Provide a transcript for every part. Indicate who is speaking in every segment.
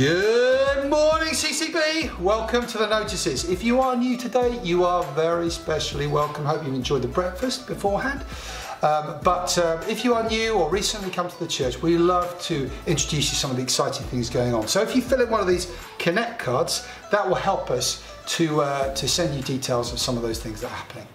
Speaker 1: Good morning, CCB. Welcome to the notices. If you are new today, you are very specially welcome. Hope you've enjoyed the breakfast beforehand. Um, but uh, if you are new or recently come to the church, we love to introduce you to some of the exciting things going on. So if you fill in one of these Connect cards, that will help us to, uh, to send you details of some of those things that are happening.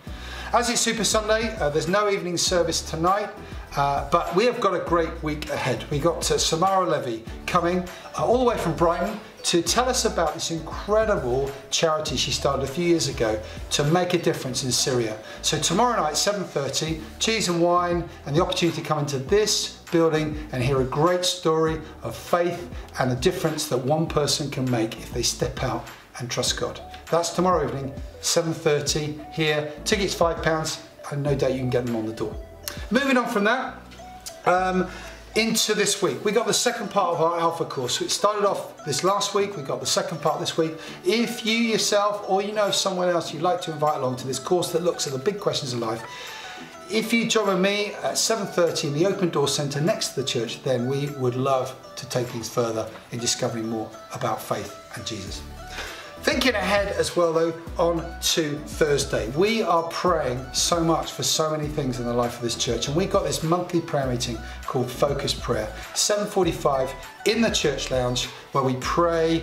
Speaker 1: As it's Super Sunday, uh, there's no evening service tonight. Uh, but we have got a great week ahead. We got uh, Samara Levy coming uh, all the way from Brighton to tell us about this incredible charity she started a few years ago to make a difference in Syria. So tomorrow night, 7.30, cheese and wine and the opportunity to come into this building and hear a great story of faith and the difference that one person can make if they step out and trust God. That's tomorrow evening, 7.30 here. Tickets £5 and no doubt you can get them on the door. Moving on from that, um, into this week. We got the second part of our Alpha course. So it started off this last week, we got the second part this week. If you yourself or you know someone else you'd like to invite along to this course that looks at the big questions of life, if you join me at 7.30 in the Open Door Centre next to the church, then we would love to take things further in discovering more about faith and Jesus. Thinking ahead as well though on to Thursday. We are praying so much for so many things in the life of this church and we've got this monthly prayer meeting called Focus Prayer. 7.45 in the church lounge where we pray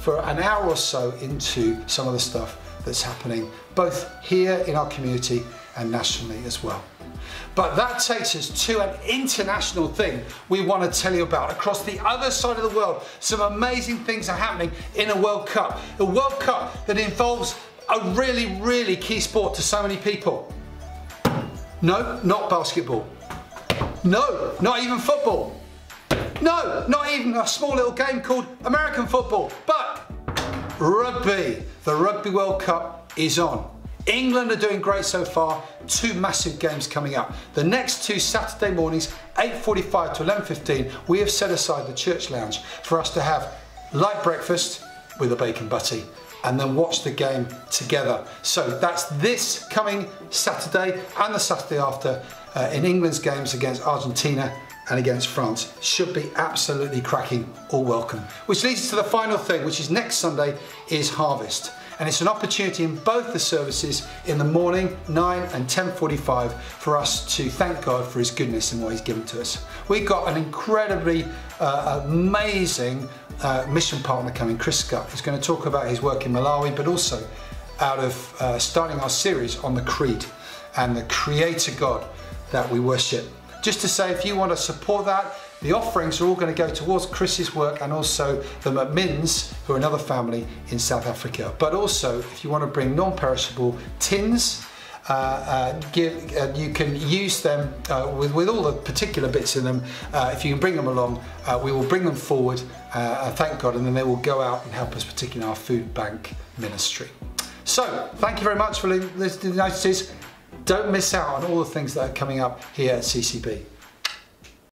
Speaker 1: for an hour or so into some of the stuff that's happening both here in our community and nationally as well. But that takes us to an international thing we want to tell you about. Across the other side of the world, some amazing things are happening in a World Cup. A World Cup that involves a really, really key sport to so many people. No, not basketball. No, not even football. No, not even a small little game called American football. But rugby. The Rugby World Cup is on. England are doing great so far, two massive games coming up. The next two Saturday mornings, 8.45 to 11.15, we have set aside the church lounge for us to have light breakfast with a bacon butty and then watch the game together. So that's this coming Saturday and the Saturday after uh, in England's games against Argentina and against France. Should be absolutely cracking, all welcome. Which leads us to the final thing, which is next Sunday is Harvest and it's an opportunity in both the services in the morning 9 and 10.45 for us to thank God for his goodness and what he's given to us. We've got an incredibly uh, amazing uh, mission partner coming, Chris Scott, who's going to talk about his work in Malawi but also out of uh, starting our series on the Creed and the Creator God that we worship. Just to say, if you want to support that, the offerings are all going to go towards Chris's work and also the McMinns, who are another family in South Africa. But also, if you want to bring non-perishable tins, uh, uh, give, uh, you can use them uh, with, with all the particular bits in them. Uh, if you can bring them along, uh, we will bring them forward, thank God, and then they will go out and help us, particularly in our food bank ministry. So, thank you very much for listening to the notices. Don't miss out on all the things that are coming up here at CCB.